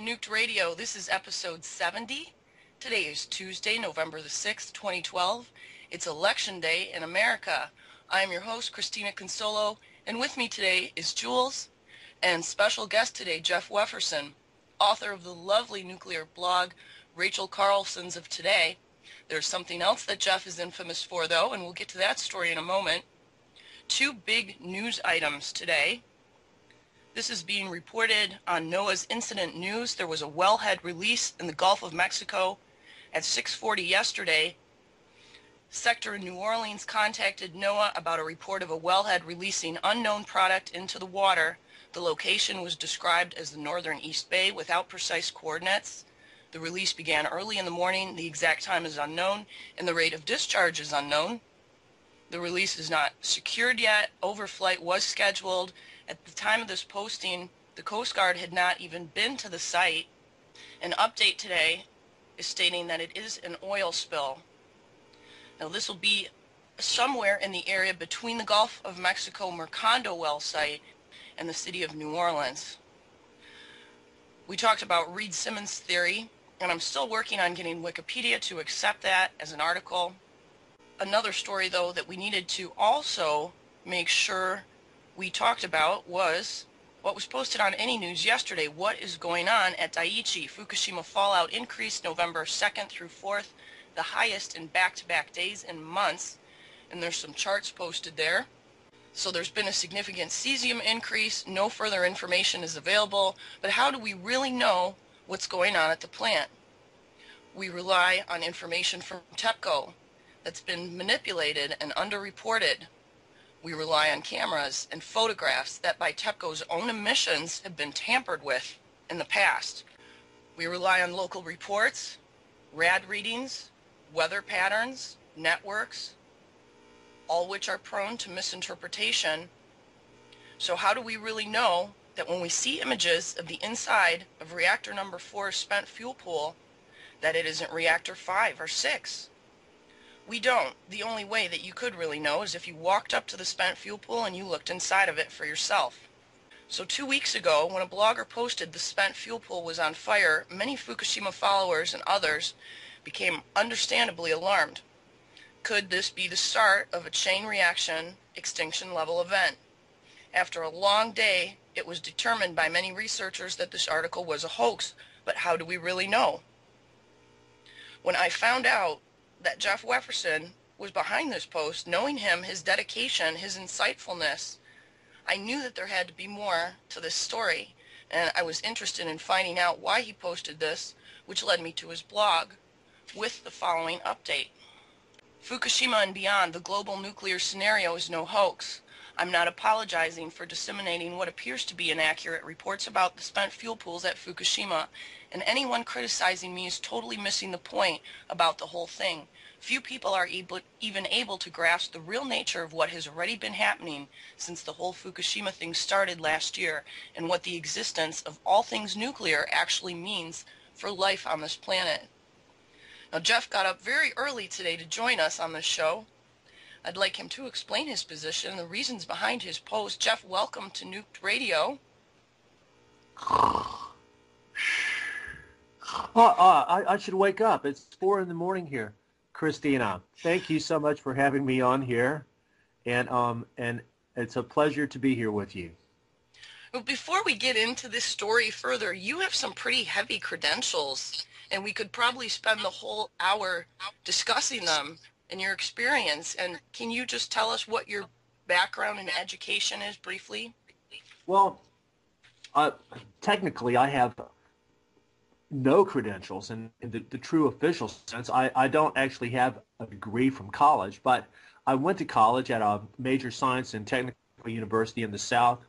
Nuked Radio. This is episode 70. Today is Tuesday, November the 6th, 2012. It's election day in America. I am your host, Christina Consolo, and with me today is Jules and special guest today, Jeff Weffersen, author of the lovely nuclear blog, Rachel Carlson's of Today. There's something else that Jeff is infamous for, though, and we'll get to that story in a moment. Two big news items today. This is being reported on NOAA's Incident News. There was a wellhead release in the Gulf of Mexico at 6:40 yesterday. Sector in New Orleans contacted NOAA about a report of a wellhead releasing unknown product into the water. The location was described as the northern East Bay without precise coordinates. The release began early in the morning. The exact time is unknown, and the rate of discharge is unknown. The release is not secured yet. Overflight was scheduled. At the time of this posting, the Coast Guard had not even been to the site. An update today is stating that it is an oil spill. Now this will be somewhere in the area between the Gulf of Mexico Macondo well site and the city of New Orleans. We talked about Reed Simmons' theory, and I'm still working on getting Wikipedia to accept that as an article. Another story, though, that we needed to also make sure we talked about was what was posted on ENENews yesterday. What is going on at Daiichi? Fukushima fallout increased November 2nd through 4th, the highest in back-to-back days and months. And there's some charts posted there. So there's been a significant cesium increase. No further information is available. But how do we really know what's going on at the plant? We rely on information from TEPCO that's been manipulated and underreported we rely on cameras and photographs that by TEPCO's own emissions have been tampered with in the past. We rely on local reports, RAD readings, weather patterns, networks, all which are prone to misinterpretation. So how do we really know that when we see images of the inside of reactor number 4's spent fuel pool that it isn't reactor 5 or 6? We don't. The only way that you could really know is if you walked up to the spent fuel pool and you looked inside of it for yourself. So two weeks ago, when a blogger posted the spent fuel pool was on fire, many Fukushima followers and others became understandably alarmed. Could this be the start of a chain reaction extinction level event? After a long day, it was determined by many researchers that this article was a hoax, but how do we really know? When I found out that Jeff Weffersen was behind this post, knowing him, his dedication, his insightfulness, I knew that there had to be more to this story. And I was interested in finding out why he posted this, which led me to his blog with the following update. Fukushima and beyond, the global nuclear scenario is no hoax. I'm not apologizing for disseminating what appears to be inaccurate reports about the spent fuel pools at Fukushima, and anyone criticizing me is totally missing the point about the whole thing. Few people are able, even able to grasp the real nature of what has already been happening since the whole Fukushima thing started last year and what the existence of all things nuclear actually means for life on this planet. Now Jeff got up very early today to join us on this show. I'd like him to explain his position and the reasons behind his post. Jeff, welcome to Nuked Radio. Oh, oh I, I, should wake up. It's four in the morning here. Christina, thank you so much for having me on here, and um, and it's a pleasure to be here with you. Well, before we get into this story further, you have some pretty heavy credentials, and we could probably spend the whole hour discussing them and your experience. And can you just tell us what your background and education is briefly? Well, uh, technically, I have no credentials in, in the, the, true official sense. I, I don't actually have a degree from college, but I went to college at a major science and technical university in the South.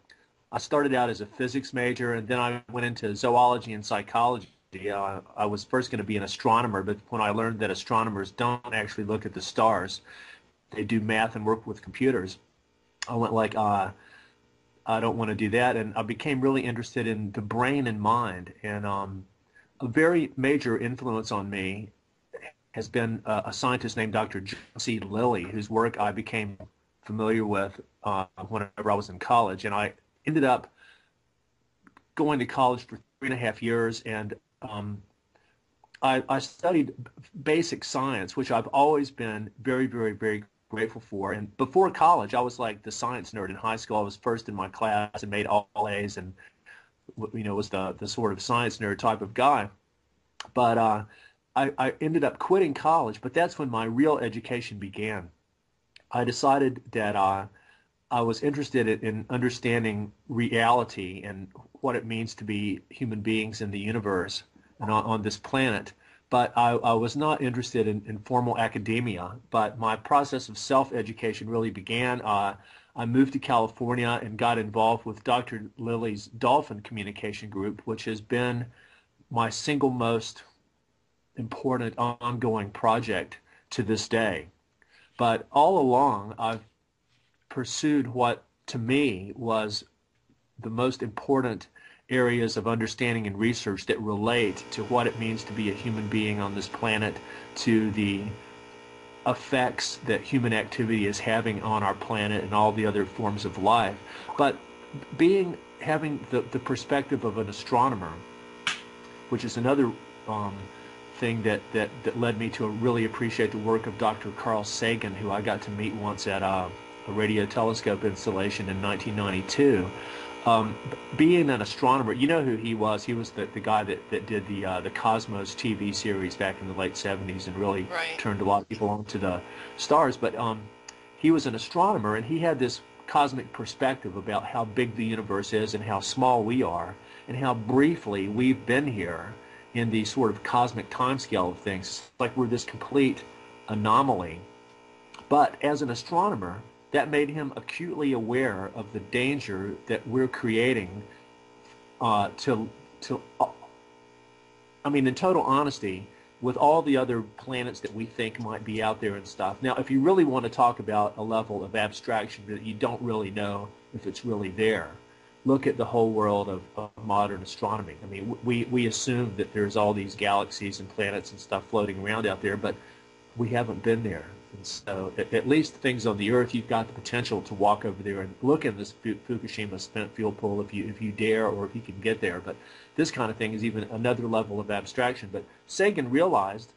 I started out as a physics major, and then I went into zoology and psychology. Uh, I was first going to be an astronomer, but when I learned that astronomers don't actually look at the stars, they do math and work with computers, I went like, uh, I don't want to do that, and I became really interested in the brain and mind. And um, a very major influence on me has been uh, a scientist named Dr. John C. Lilly, whose work I became familiar with uh, whenever I was in college, and I ended up going to college for three and a half years, and um, I, I studied basic science, which I've always been very, very, very grateful for. And before college, I was like the science nerd in high school. I was first in my class and made all A's, and you know was the the sort of science nerd type of guy. But uh, I, I ended up quitting college. But that's when my real education began. I decided that uh, I was interested in understanding reality and what it means to be human beings in the universe and on, on this planet. But I, I, was not interested in, in, formal academia. But my process of self-education really began. Uh, I moved to California and got involved with Dr. Lilly's Dolphin Communication Group, which has been my single most important ongoing project to this day. But all along, I've pursued what to me was the most important areas of understanding and research that relate to what it means to be a human being on this planet, to the effects that human activity is having on our planet and all the other forms of life. But being having the, the perspective of an astronomer, which is another um, thing that, that, that led me to really appreciate the work of Dr. Carl Sagan, who I got to meet once at uh, a radio telescope installation in 1992. Um, being an astronomer, you know who he was. He was the, the guy that, that did the uh, the Cosmos TV series back in the late 70s and really right. turned a lot of people onto the stars. But um, he was an astronomer and he had this cosmic perspective about how big the universe is and how small we are and how briefly we've been here in the sort of cosmic timescale of things. It's like we're this complete anomaly. But as an astronomer, that made him acutely aware of the danger that we're creating uh, to, to uh, I mean, in total honesty, with all the other planets that we think might be out there and stuff. Now, if you really want to talk about a level of abstraction that you don't really know if it's really there, look at the whole world of, of modern astronomy. I mean, we, we assume that there's all these galaxies and planets and stuff floating around out there, but we haven't been there. And so at, at, least things on the Earth, you've got the potential to walk over there and look in this Fukushima spent fuel pool if you if you dare or if you can get there. But this kind of thing is even another level of abstraction. But Sagan realized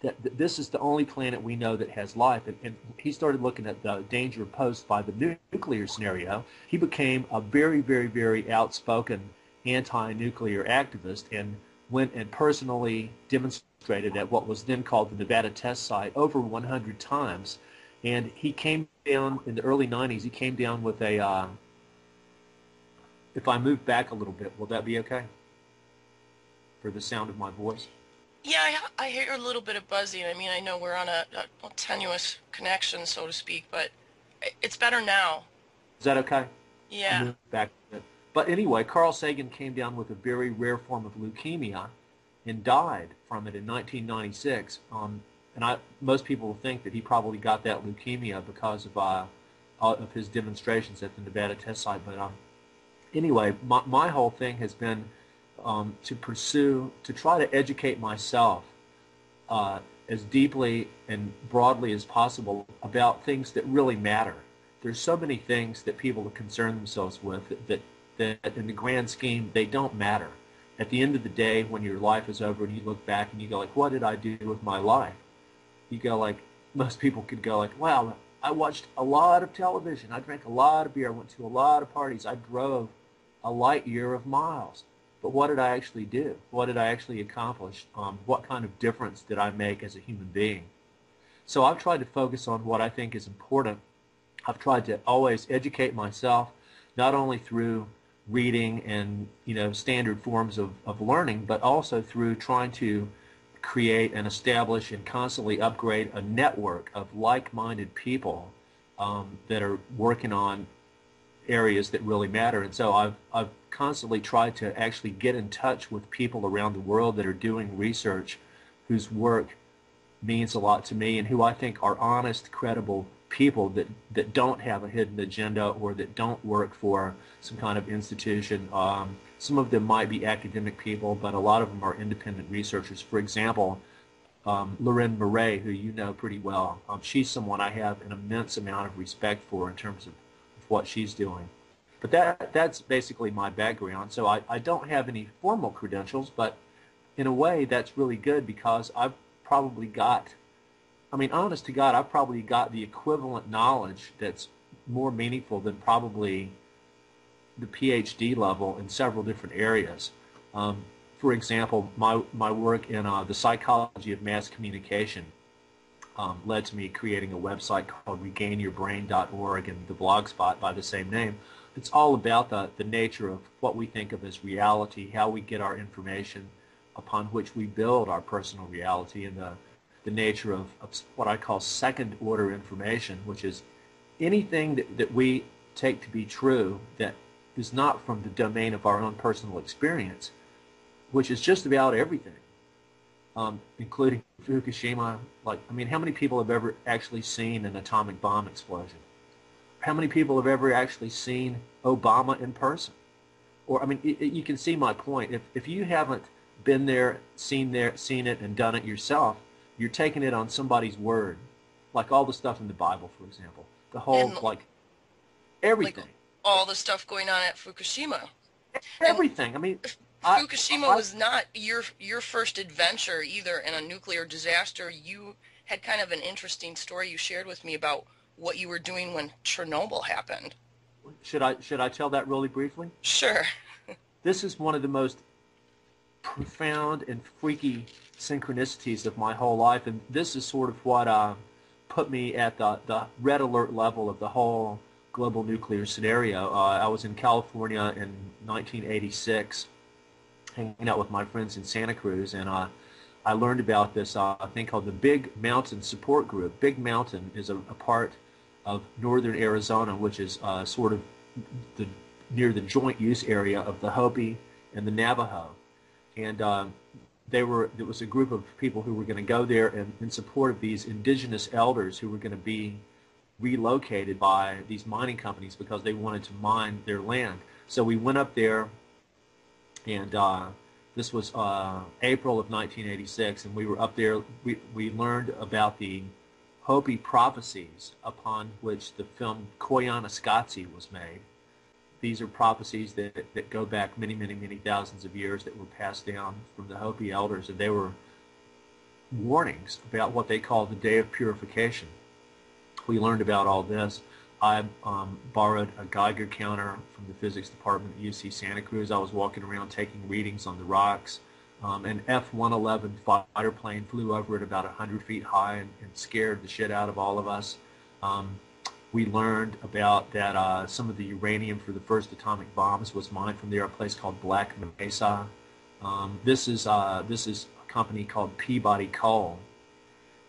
that, that this is the only planet we know that has life, and, and he started looking at the danger posed by the nu- nuclear scenario. He became a very, very, very outspoken anti-nuclear activist and went and personally demonstrated demonstrated at what was then called the Nevada test site over 100 times. And he came down in the early 90s, he came down with a, uh, if I move back a little bit, will that be okay? For the sound of my voice? Yeah, I, I hear a little bit of buzzing. I mean, I know we're on a, a, a tenuous connection, so to speak, but it's better now. Is that okay? Yeah. Back. But anyway, Carl Sagan came down with a very rare form of leukemia and died from it in 1996. Um, and I, most people think that he probably got that leukemia because of uh, of his demonstrations at the Nevada test site. But um, anyway, my, my whole thing has been um, to pursue, to try to educate myself uh, as deeply and broadly as possible about things that really matter. There's so many things that people concern themselves with that, that, that in the grand scheme, they don't matter at the end of the day, when your life is over and you look back and you go like, what did I do with my life? You go like, most people could go like, wow, I watched a lot of television. I drank a lot of beer. I went to a lot of parties. I drove a light year of miles. But what did I actually do? What did I actually accomplish? Um, what kind of difference did I make as a human being? So I've tried to focus on what I think is important. I've tried to always educate myself, not only through reading and you know standard forms of, of learning, but also through trying to create and establish and constantly upgrade a network of like-minded people um, that are working on areas that really matter. And so I've, I've constantly tried to actually get in touch with people around the world that are doing research whose work means a lot to me and who I think are honest, credible people that, that don't have a hidden agenda or that don't work for some kind of institution. Um, some of them might be academic people, but a lot of them are independent researchers. For example, um, Leuren Moret, who you know pretty well, um, she's someone I have an immense amount of respect for in terms of, of what she's doing. but that that's basically my background. So I, I don't have any formal credentials, but in a way that's really good because I've probably got, I mean, honest to God, I've probably got the equivalent knowledge that's more meaningful than probably the PhD level in several different areas. Um, for example, my, my work in uh, the psychology of mass communication um, led to me creating a website called regainyourbrain.org and the blogspot by the same name. It's all about the, the nature of what we think of as reality, how we get our information upon which we build our personal reality, and the, the nature of, of what I call second order information, which is anything that, that we take to be true that is not from the domain of our own personal experience, which is just about everything um, including Fukushima. Like, I mean, how many people have ever actually seen an atomic bomb explosion? How many people have ever actually seen Obama in person? Or, I mean, it, it, you can see my point. If, if you haven't been there, seen there, seen it, and done it yourself, you're taking it on somebody's word. Like all the stuff in the Bible, for example. The whole, and, like, everything. Like all the stuff going on at Fukushima. Everything. And, I mean, Fukushima I, was not your your first adventure either in a nuclear disaster. You had kind of an interesting story you shared with me about what you were doing when Chernobyl happened. Should I should I tell that really briefly? Sure. this is one of the most profound and freaky synchronicities of my whole life, and this is sort of what uh, put me at the, the red alert level of the whole global nuclear scenario. Uh, I was in California in 1986 hanging out with my friends in Santa Cruz, and uh, I learned about this uh, thing called the Big Mountain Support Group. Big Mountain is a, a part of northern Arizona, which is uh, sort of the, near the joint use area of the Hopi and the Navajo. And uh, they were there was a group of people who were going to go there in, in support of these indigenous elders who were going to be relocated by these mining companies because they wanted to mine their land. So we went up there and uh, this was uh, April of 1986, and we were up there. We, we learned about the Hopi prophecies upon which the film Koyaanisqatsi was made. These are prophecies that, that go back many, many, many thousands of years that were passed down from the Hopi elders, and they were warnings about what they call the Day of Purification. We learned about all this. I um, borrowed a Geiger counter from the physics department at UC Santa Cruz. I was walking around taking readings on the rocks. Um, an F-111 fighter plane flew over at about 100 feet high and, and, scared the shit out of all of us. Um, we learned about that uh, some of the uranium for the first atomic bombs was mined from there, a place called Black Mesa. Um, this is uh, this is a company called Peabody Coal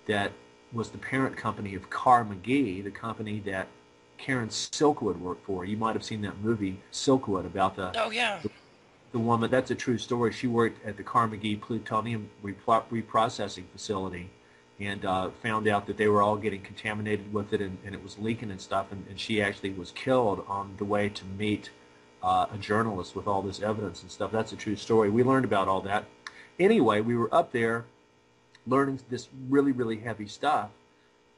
that was the parent company of Kerr-McGee, the company that Karen Silkwood worked for. You might have seen that movie Silkwood about the oh yeah the, the woman. That's a true story. She worked at the Kerr-McGee plutonium reprocessing facility and uh, found out that they were all getting contaminated with it and, and it was leaking and stuff. And, and, she actually was killed on the way to meet uh, a journalist with all this evidence and stuff. That's a true story. We learned about all that. Anyway, we were up there learning this really, really heavy stuff.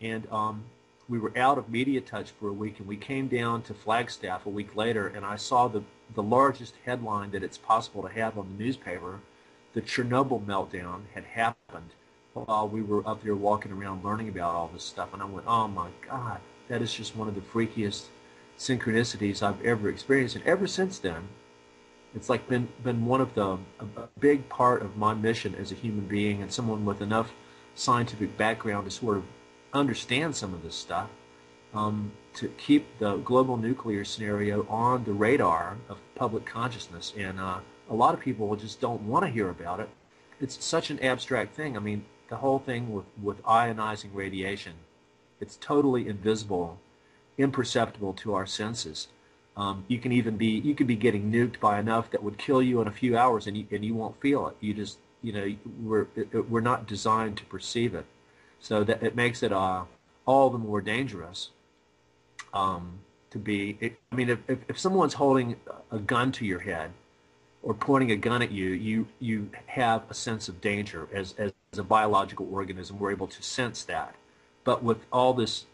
And um, we were out of media touch for a week and we came down to Flagstaff a week later and I saw the, the largest headline that it's possible to have on the newspaper. The Chernobyl meltdown had happened while we were up there walking around learning about all this stuff. And I went, oh my God, that is just one of the freakiest synchronicities I've ever experienced. And ever since then, it's like been, been one of the, a big part of my mission as a human being and someone with enough scientific background to sort of understand some of this stuff um, to keep the global nuclear scenario on the radar of public consciousness. And uh, a lot of people just don't want to hear about it. It's such an abstract thing. I mean, the whole thing with, with ionizing radiation, it's totally invisible, imperceptible to our senses. Um, you can even be you could be getting nuked by enough that would kill you in a few hours, and you and you won't feel it. You just you know we're we're not designed to perceive it. So that it makes it uh, all the more dangerous um, to be. It, I mean, if, if, if someone's holding a gun to your head or pointing a gun at you, you you have a sense of danger as as a biological organism. We're able to sense that. But with all this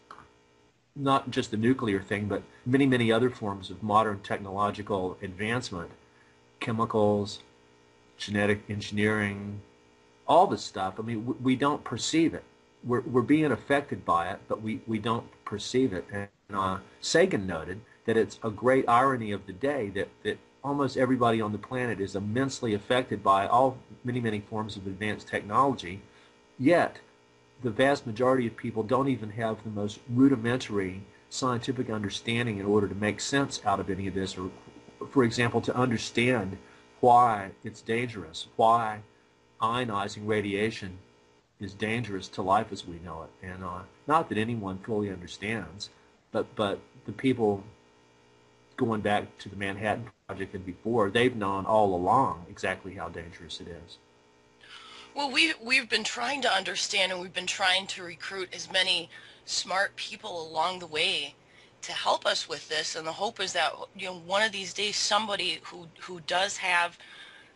not just the nuclear thing, but many, many other forms of modern technological advancement, chemicals, genetic engineering, all this stuff. I mean, we, we don't perceive it. We're, we're being affected by it, but we, we don't perceive it. And uh, Sagan noted that it's a great irony of the day that, that almost everybody on the planet is immensely affected by all many, many forms of advanced technology, yet the vast majority of people don't even have the most rudimentary scientific understanding in order to make sense out of any of this or for example to understand why it's dangerous why ionizing radiation is dangerous to life as we know it. And uh, not that anyone fully understands but but the people going back to the manhattan project and before they've known all along exactly how dangerous it is well, we we've been trying to understand, and we've been trying to recruit as many smart people along the way to help us with this. And the hope is that you know one of these days somebody who who does have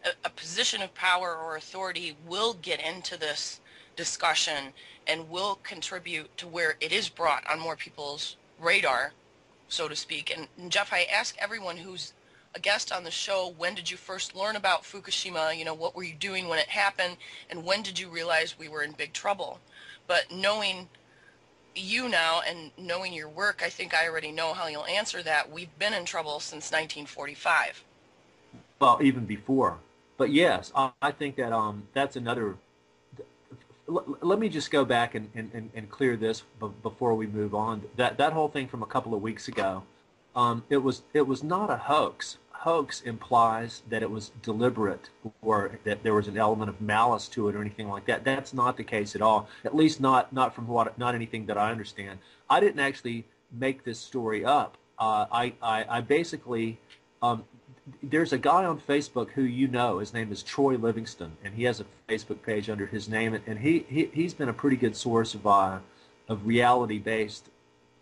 a, a position of power or authority will get into this discussion and will contribute to where it is brought on more people's radar, so to speak. And, Jeff, I ask everyone who's a guest on the show. When did you first learn about Fukushima? You know, what were you doing when it happened? And when did you realize we were in big trouble? But knowing you now and knowing your work, I think I already know how you'll answer that. We've been in trouble since 1945. Well, even before. But yes, I think that um, that's another. Let me just go back and, and, and clear this before we move on. That that whole thing from a couple of weeks ago um, it was it was not a hoax. Hoax implies that it was deliberate or that there was an element of malice to it or anything like that. That's not the case at all. At least not not from what not anything that I understand. I didn't actually make this story up. Uh, I, I, I basically um, there's a guy on Facebook who you know. His name is Troy Livingston, and he has a Facebook page under his name, and he, he he's been a pretty good source of uh, of reality based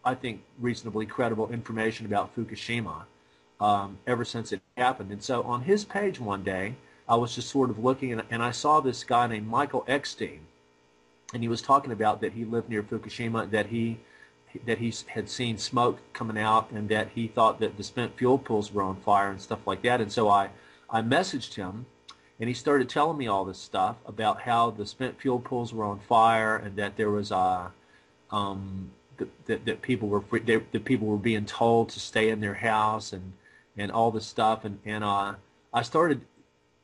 I think, reasonably credible information about Fukushima um, ever since it happened. And so on his page one day, I was just sort of looking and, and I saw this guy named Michael Eckstein. And he was talking about that he lived near Fukushima, that he that he had seen smoke coming out and that he thought that the spent fuel pools were on fire and stuff like that. And so I, I messaged him and he started telling me all this stuff about how the spent fuel pools were on fire and that there was a, um, that, that, people were free, that, that people were being told to stay in their house and and all this stuff and and uh, I started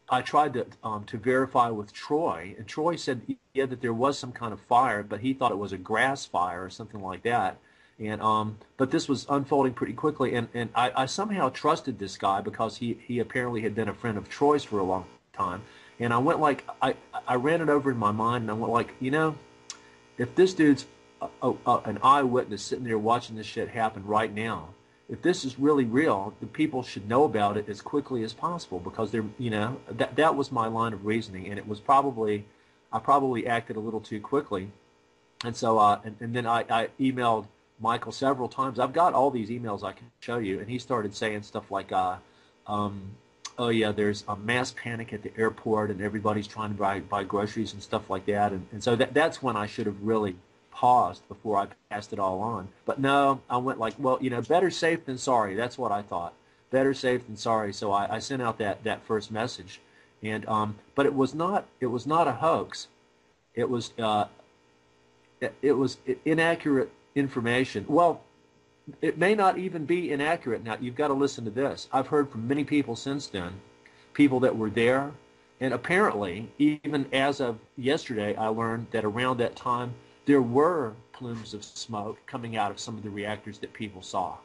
I tried to um, to verify with Troy and Troy said yeah that there was some kind of fire but he thought it was a grass fire or something like that and um but this was unfolding pretty quickly and and I, I somehow trusted this guy because he he apparently had been a friend of Troy's for a long time and I went like I I ran it over in my mind and I went like you know if this dude's a, a, an eyewitness sitting there watching this shit happen right now. If this is really real, the people should know about it as quickly as possible because they're, you know, that that was my line of reasoning, and it was probably, I probably acted a little too quickly, and so, uh, and, and then I, I emailed Michael several times. I've got all these emails I can show you, and he started saying stuff like, uh, um, oh yeah, there's a mass panic at the airport, and everybody's trying to buy buy groceries and stuff like that, and, and so that that's when I should have really paused before I passed it all on. But no, I went like, well, you know, better safe than sorry. That's what I thought. Better safe than sorry. So I, I sent out that, that first message. And um, but it was not it was not a hoax. It was uh, it, it was inaccurate information. Well, it may not even be inaccurate. Now you've got to listen to this. I've heard from many people since then, people that were there, and apparently, even as of yesterday, I learned that around that time there were plumes of smoke coming out of some of the reactors that people saw.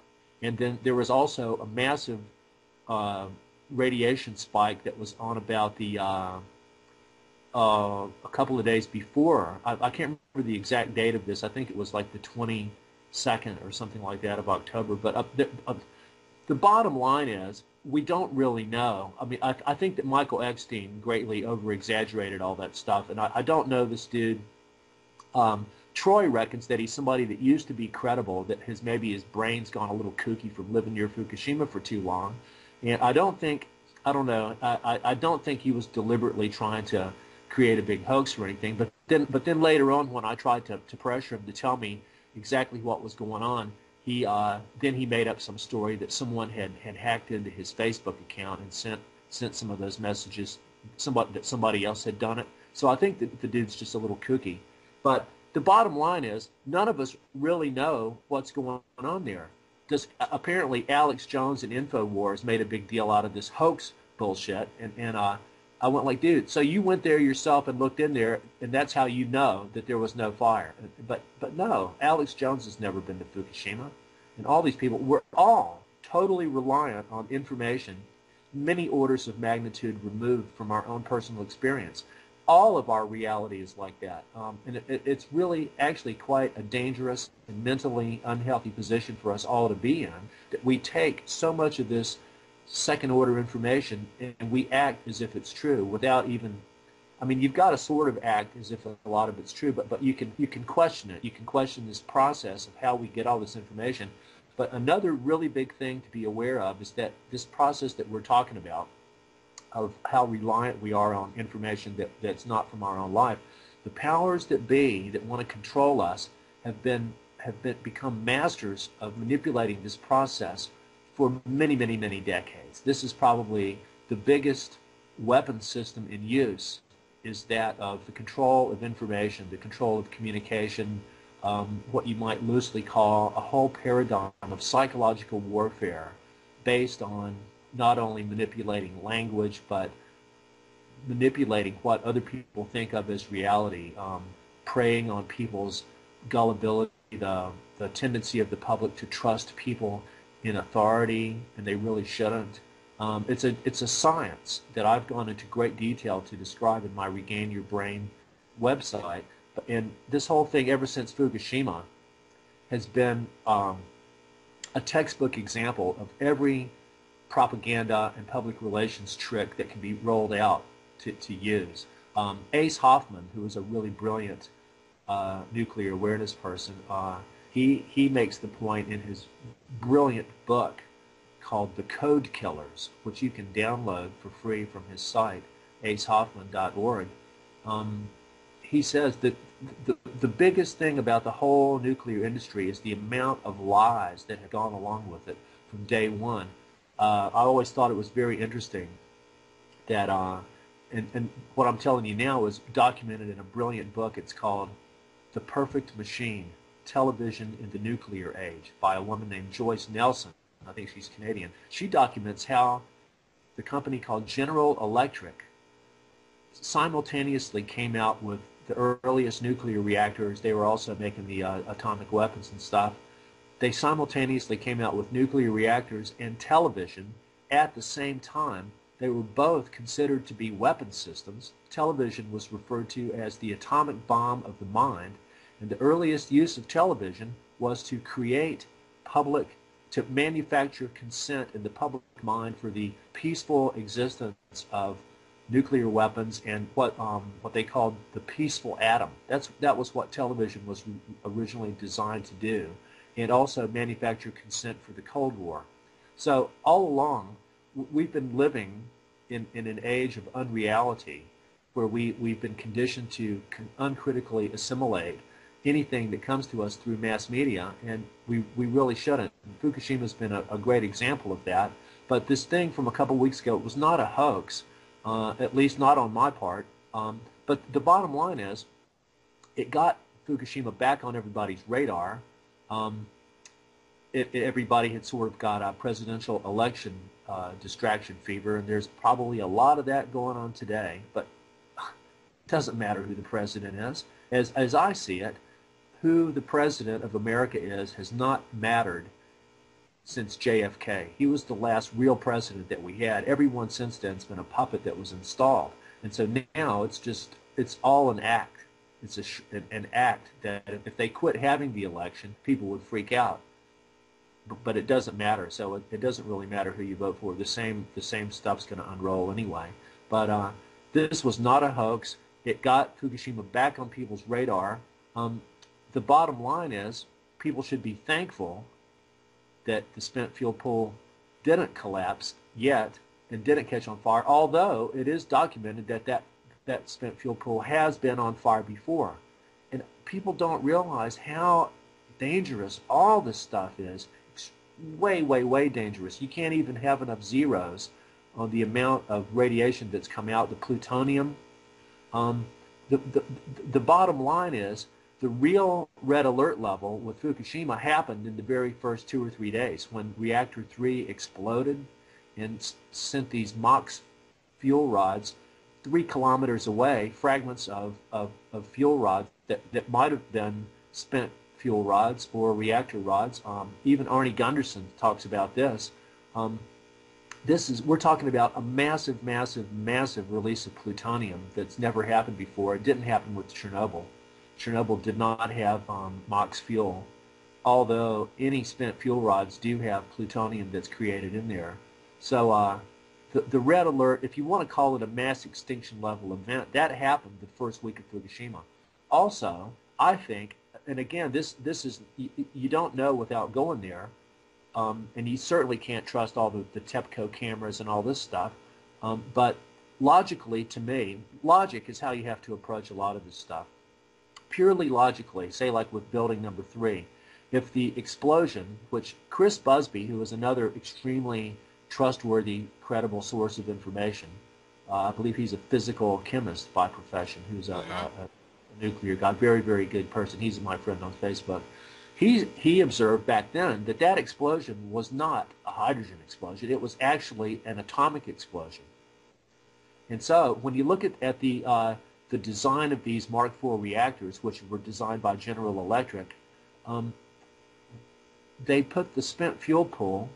And then there was also a massive uh, radiation spike that was on about the uh, uh, a couple of days before. I, I, can't remember the exact date of this. I think it was like the 22nd or something like that of October. But the, the bottom line is we don't really know. I mean, I, I think that Michael Eckstein greatly over-exaggerated all that stuff, and I, I don't know this dude um, Troy reckons that he's somebody that used to be credible, that his maybe his brain's gone a little kooky from living near Fukushima for too long, and I don't think I don't know I, I don't think he was deliberately trying to create a big hoax or anything. But then but then later on when I tried to, to pressure him to tell me exactly what was going on, he uh, then he made up some story that someone had, had hacked into his Facebook account and sent sent some of those messages somebody that somebody else had done it. So I think that the dude's just a little kooky. But the bottom line is none of us really know what's going on there. Does apparently Alex Jones and Infowars made a big deal out of this hoax bullshit, and and uh, I went like, dude, so you went there yourself and looked in there, and that's how you know that there was no fire. But but no, Alex Jones has never been to Fukushima, and all these people we're all totally reliant on information many orders of magnitude removed from our own personal experience. All of our reality is like that, um, and it, it's really actually quite a dangerous and mentally unhealthy position for us all to be in. That we take so much of this second order information and we act as if it's true without even I mean you've got to sort of act as if a lot of it's true but but you can you can question it. You can question this process of how we get all this information. But another really big thing to be aware of is that this process that we're talking about of how reliant we are on information that, that's not from our own life the powers that be that want to control us have been have been become masters of manipulating this process for many, many, many decades. This is probably the biggest weapon system in use is that of the control of information, the control of communication, um, what you might loosely call a whole paradigm of psychological warfare based on not only manipulating language, but manipulating what other people think of as reality, um, preying on people's gullibility, the, the tendency of the public to trust people in authority, and they really shouldn't. Um, it's a it's a science that I've gone into great detail to describe in my Regain Your Brain website. And this whole thing, ever since Fukushima, has been um, a textbook example of every propaganda and public relations trick that can be rolled out to, to use. Um, Ace Hoffman, who is a really brilliant uh, nuclear awareness person, uh, he, he makes the point in his brilliant book called The Code Killers, which you can download for free from his site, acehoffman.org. Um, he says that the, the biggest thing about the whole nuclear industry is the amount of lies that have gone along with it from day one. Uh, I always thought it was very interesting that, uh, and, and what I'm telling you now is documented in a brilliant book. It's called The Perfect Machine television in the nuclear age by a woman named Joyce Nelson. I think she's Canadian. She documents how the company called General Electric simultaneously came out with the earliest nuclear reactors. They were also making the uh, atomic weapons and stuff. They simultaneously came out with nuclear reactors and television at the same time. They were both considered to be weapon systems. Television was referred to as the atomic bomb of the mind, and the earliest use of television was to create public, to manufacture consent in the public mind for the peaceful existence of nuclear weapons and what um, what they called the peaceful atom. That's that was what television was originally designed to do, and also manufacture consent for the Cold War. So all along, we've been living in, in an age of unreality, where we we've been conditioned to uncritically assimilate anything that comes to us through mass media, and we, we really shouldn't. Fukushima's been a, a great example of that. But this thing from a couple weeks ago was not a hoax, uh, at least not on my part. Um, but the bottom line is, it got Fukushima back on everybody's radar. Um, it, it, everybody had sort of got a presidential election uh, distraction fever, and there's probably a lot of that going on today. But it doesn't matter who the president is. As, as I see it, who the president of America is has not mattered since JFK. He was the last real president that we had. Everyone since then has been a puppet that was installed. And so now it's just, it's all an act. It's a, an act that if they quit having the election, people would freak out. But it doesn't matter. So it, it doesn't really matter who you vote for. The same, the same stuff's going to unroll anyway. But uh, this was not a hoax. It got Fukushima back on people's radar. Um, the bottom line is people should be thankful that the spent fuel pool didn't collapse yet and didn't catch on fire, although it is documented that that, that spent fuel pool has been on fire before. And people don't realize how dangerous all this stuff is. It's way, way, way dangerous. You can't even have enough zeros on the amount of radiation that's come out, the plutonium. Um, the, the, the bottom line is the real red alert level with Fukushima happened in the very first two or three days when reactor 3 exploded and sent these MOX fuel rods three kilometers away, fragments of, of, of fuel rods that, that might have been spent fuel rods or reactor rods. Um, even Arnie Gundersen talks about this. Um, this is we're talking about a massive, massive, massive release of plutonium that's never happened before. It didn't happen with Chernobyl. Chernobyl did not have um, MOX fuel, although any spent fuel rods do have plutonium that's created in there. So uh, the, the red alert, if you want to call it a mass extinction level event, that happened the first week of Fukushima. Also, I think, and again, this this is you, you don't know without going there, um, and you certainly can't trust all the, the TEPCO cameras and all this stuff. Um, but logically, to me, logic is how you have to approach a lot of this stuff purely logically, say like with building number three, if the explosion, which Chris Busby, who is another extremely trustworthy, credible source of information, uh, I believe he's a physical chemist by profession, who's a, mm-hmm. a, a nuclear guy, very, very good person. He's my friend on Facebook. He, he observed back then that that explosion was not a hydrogen explosion. It was actually an atomic explosion. And so when you look at, at the uh, the design of these Mark IV reactors, which were designed by General Electric, um, they put the spent fuel pool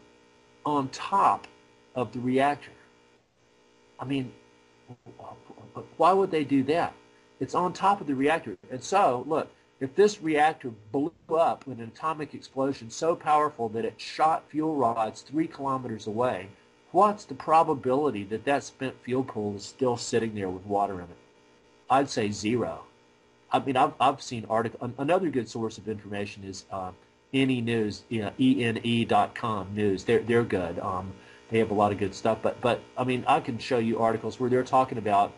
on top of the reactor. I mean, why would they do that? It's on top of the reactor. And so, look, if this reactor blew up in an atomic explosion so powerful that it shot fuel rods three kilometers away, what's the probability that that spent fuel pool is still sitting there with water in it? I'd say zero. I mean, I've, I've seen article. Another good source of information is uh, ENENews, you know, ene.com news. They're they're good. Um, they have a lot of good stuff. But but I mean, I can show you articles where they're talking about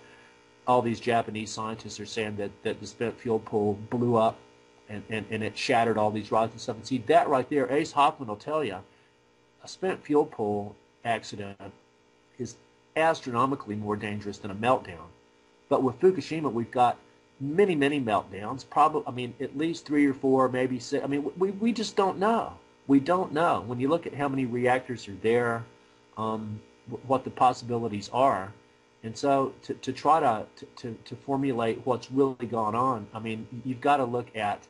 all these Japanese scientists are saying that, that the spent fuel pool blew up and, and, and it shattered all these rods and stuff. And see that right there, Ace Hoffman will tell you, a spent fuel pool accident is astronomically more dangerous than a meltdown. But with Fukushima, we've got many, many meltdowns. Probably, I mean, at least three or four, maybe six. I mean, we, we just don't know. We don't know. When you look at how many reactors are there, um, what the possibilities are. And so to, to try to, to, to formulate what's really gone on, I mean, you've got to look at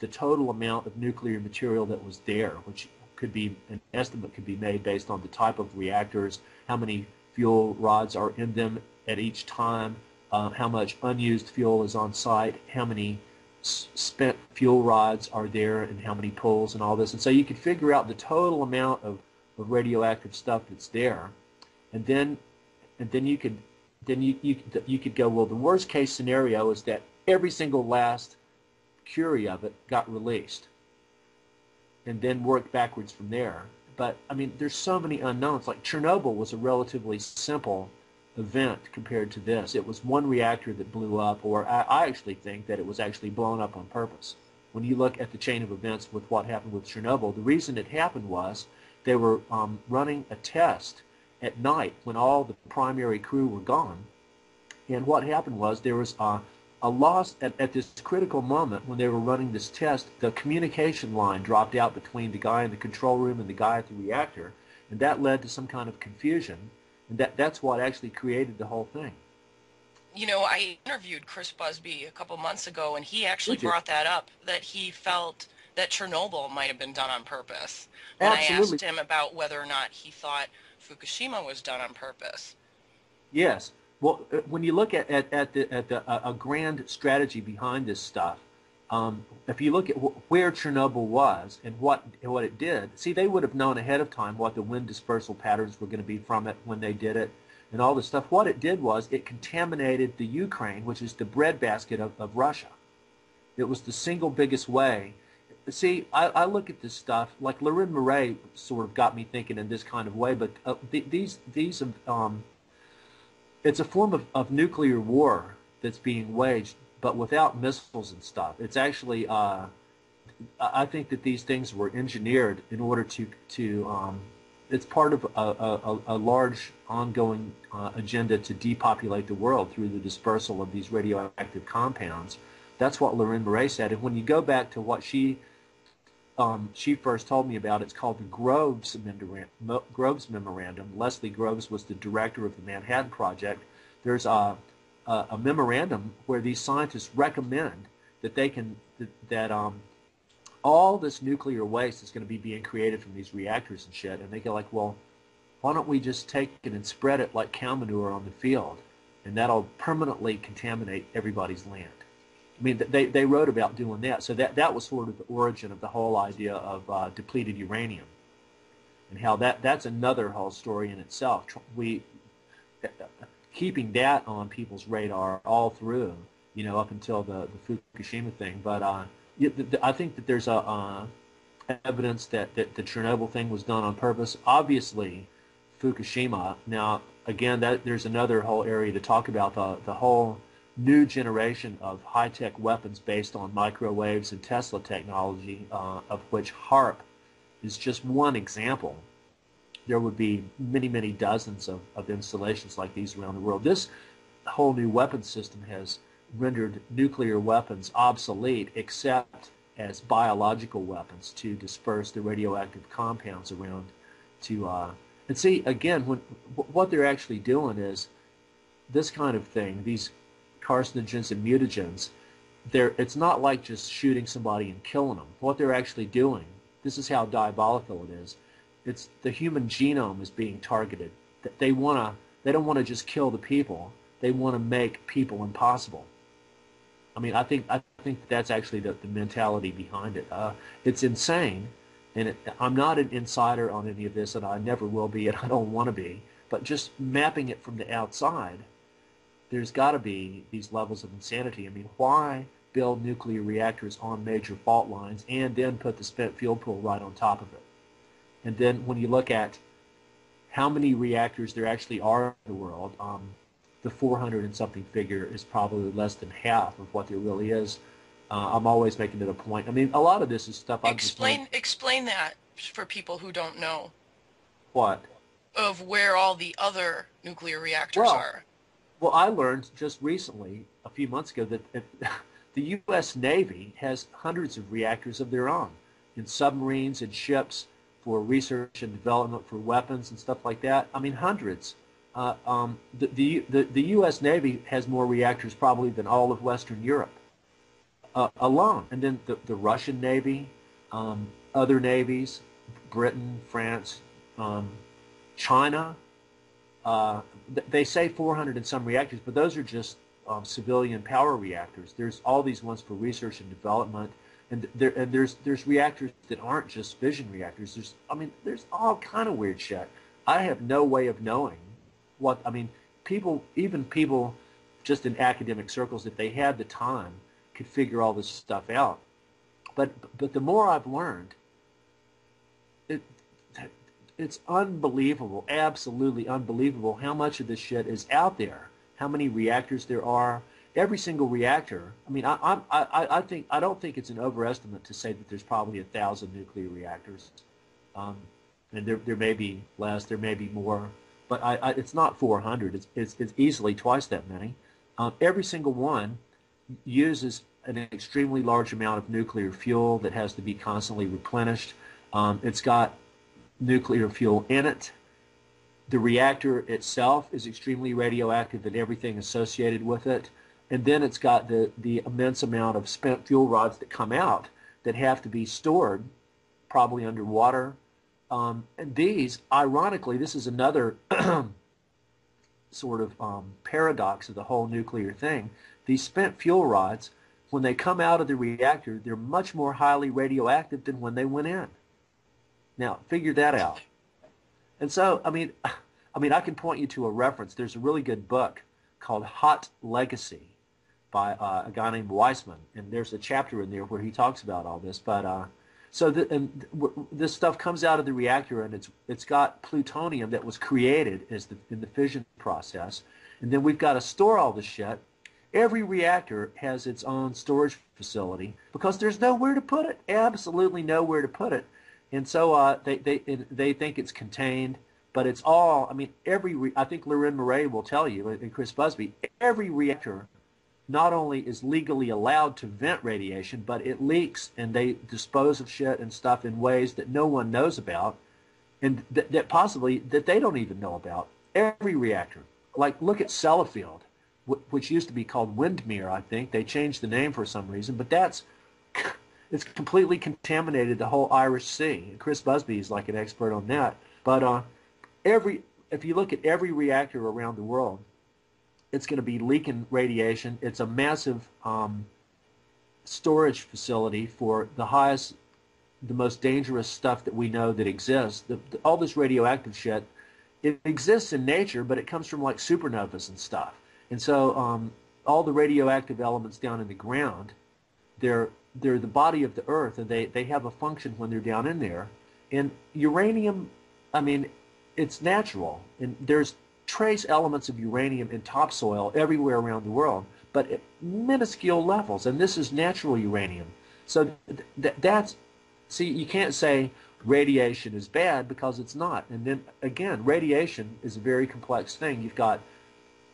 the total amount of nuclear material that was there, which could be an estimate could be made based on the type of reactors, how many fuel rods are in them at each time, uh, how much unused fuel is on site, how many spent fuel rods are there, and how many pulls and all this. And so you could figure out the total amount of, of radioactive stuff that's there, and then and then you could then you, you you could go well. The worst case scenario is that every single last curie of it got released, and then work backwards from there. But I mean, there's so many unknowns. Like Chernobyl was a relatively simple event compared to this. It was one reactor that blew up, or I, I, actually think that it was actually blown up on purpose. When you look at the chain of events with what happened with Chernobyl, the reason it happened was they were um, running a test at night when all the primary crew were gone. And what happened was there was a, a loss at, at this critical moment when they were running this test. The communication line dropped out between the guy in the control room and the guy at the reactor, and that led to some kind of confusion and that, that's what actually created the whole thing. You know, I interviewed Chris Busby a couple months ago, and he actually brought that up, that he felt that Chernobyl might have been done on purpose. When I asked him about whether or not he thought Fukushima was done on purpose. Yes. Well, uh, when you look at, at, at, the, at the, a grand strategy behind this stuff, um, if you look at wh- where Chernobyl was and what what it did, see, they would have known ahead of time what the wind dispersal patterns were going to be from it when they did it, and all this stuff. What it did was it contaminated the Ukraine, which is the breadbasket of, of Russia. It was the single biggest way. See, I, I look at this stuff like Leuren Moret sort of got me thinking in this kind of way, but uh, th- these these um, it's a form of, of nuclear war that's being waged but without missiles and stuff. It's actually uh, I think that these things were engineered in order to to um, it's part of a, a, a large ongoing uh, agenda to depopulate the world through the dispersal of these radioactive compounds. That's what Leuren Moret said. And when you go back to what she um, she first told me about, it's called the Groves. Groves Memorandum. Leslie Groves was the director of the Manhattan Project. There's a, a, a memorandum where these scientists recommend that they can that, that um, all this nuclear waste is going to be being created from these reactors and shit. And they go like, well, why don't we just take it and spread it like cow manure on the field, and that'll permanently contaminate everybody's land. I mean, they, they wrote about doing that. So that, that was sort of the origin of the whole idea of uh, depleted uranium and how that, that's another whole story in itself. We, keeping that on people's radar all through, you know, up until the, the Fukushima thing. But uh, I think that there's a uh, evidence that, that the Chernobyl thing was done on purpose. Obviously, Fukushima. Now, again, that there's another whole area to talk about the the whole new generation of high-tech weapons based on microwaves and Tesla technology, uh, of which HAARP is just one example. There would be many, many dozens of, of installations like these around the world. This whole new weapon system has rendered nuclear weapons obsolete except as biological weapons to disperse the radioactive compounds around to uh, and see again when what they're actually doing is this kind of thing these carcinogens and mutagens they're it's not like just shooting somebody and killing them what they're actually doing this is how diabolical it is it's the human genome is being targeted they want to they don't want to just kill the people they want to make people impossible I mean, I think I think that's actually the, the mentality behind it. Uh, it's insane, and it, I'm not an insider on any of this, and I never will be, and I don't want to be. But just mapping it from the outside, there's got to be these levels of insanity. I mean, why build nuclear reactors on major fault lines and then put the spent fuel pool right on top of it? And then when you look at how many reactors there actually are in the world, um, the 400 and something figure is probably less than half of what there really is. Uh, I'm always making it a point. I mean, a lot of this is stuff. I'm explain explain that for people who don't know. What? Of where all the other nuclear reactors well, are. Well, I learned just recently, a few months ago, that if, the U.S. Navy has hundreds of reactors of their own in submarines and ships for research and development for weapons and stuff like that. I mean, hundreds uh, um, the, the, the, the U.S. Navy has more reactors probably than all of Western Europe uh, alone. And then the, the Russian Navy, um, other navies, Britain, France, um, China, uh, they say 400 and some reactors, but those are just um, civilian power reactors. There's all these ones for research and development, and there and there's there's reactors that aren't just fission reactors. There's I mean there's all kind of weird shit. I have no way of knowing what I mean, people, even people just in academic circles, if they had the time, could figure all this stuff out. But but the more I've learned, it it's unbelievable, absolutely unbelievable how much of this shit is out there. How many reactors there are. Every single reactor. I mean, I, I, I, think I don't think it's an overestimate to say that there's probably a thousand nuclear reactors, um, and there there may be less, there may be more but I, I, it's not 400. It's, it's, it's easily twice that many. Um, every single one uses an extremely large amount of nuclear fuel that has to be constantly replenished. Um, it's got nuclear fuel in it. The reactor itself is extremely radioactive and everything associated with it. And then it's got the, the immense amount of spent fuel rods that come out that have to be stored, probably underwater, um, and these, ironically, this is another sort of um, paradox of the whole nuclear thing. These spent fuel rods, when they come out of the reactor, they're much more highly radioactive than when they went in. Now, figure that out. And so, I mean, I mean, I can point you to a reference. There's a really good book called Hot Legacy by uh, a guy named Weissman, and there's a chapter in there where he talks about all this. But uh, so this stuff comes out of the reactor, and it's it's got plutonium that was created as the, in the fission process, and then we've got to store all this shit, Every reactor has its own storage facility because there's nowhere to put it. Absolutely nowhere to put it. And so uh, they, they, they think it's contained, but it's all, I mean, every, I think Leuren Moret will tell you, and Chris Busby, every reactor not only is legally allowed to vent radiation, but it leaks and they dispose of shit and stuff in ways that no one knows about and th- that possibly that they don't even know about. Every reactor. Like look at Sellafield, which used to be called Windmere, I think. They changed the name for some reason, but that's it's completely contaminated the whole Irish Sea. And Chris Busby is like an expert on that. But uh, every if you look at every reactor around the world, it's going to be leaking radiation. It's a massive um, storage facility for the highest, the most dangerous stuff that we know that exists. The, the, all this radioactive shit, it exists in nature, but it comes from like supernovas and stuff. And so um, all the radioactive elements down in the ground, they're they're the body of the earth, and they they have a function when they're down in there. And uranium, I mean, it's natural, and there's trace elements of uranium in topsoil everywhere around the world, but at minuscule levels, and this is natural uranium. So th- that's, see, you can't say radiation is bad because it's not. And then again, radiation is a very complex thing. You've got